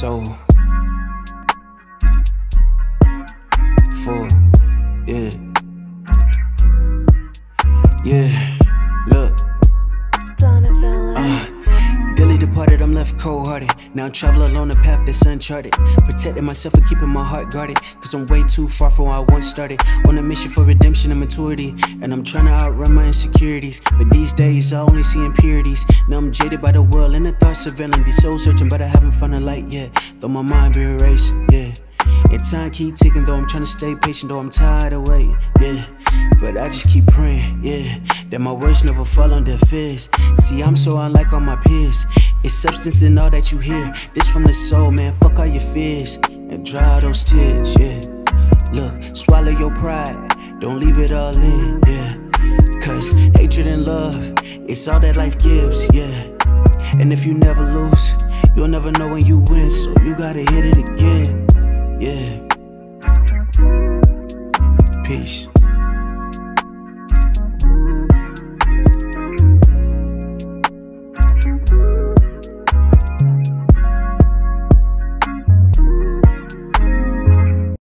soul. Four, yeah. Yeah, left cold hearted. Now I travel along a path that's uncharted. Protecting myself and keeping my heart guarded. Cause I'm way too far from where I once started. On a mission for redemption and maturity. And I'm trying to outrun my insecurities. But these days I only see impurities. Now I'm jaded by the world and the thoughts surveilling. Be soul searching, but I haven't found a light yet. Though my mind be erased, yeah. And time keep ticking, though I'm trying to stay patient, though I'm tired of waiting, yeah. But I just keep praying, yeah, that my words never fall on deaf ears. See, I'm so unlike all my peers. It's substance in all that you hear. This from the soul, man. Fuck all your fears and dry those tears, yeah. Look, swallow your pride, don't leave it all in, yeah. Cause hatred and love, it's all that life gives, yeah. And if you never lose, you'll never know when you win, so you gotta hit it again. Yeah. Peace.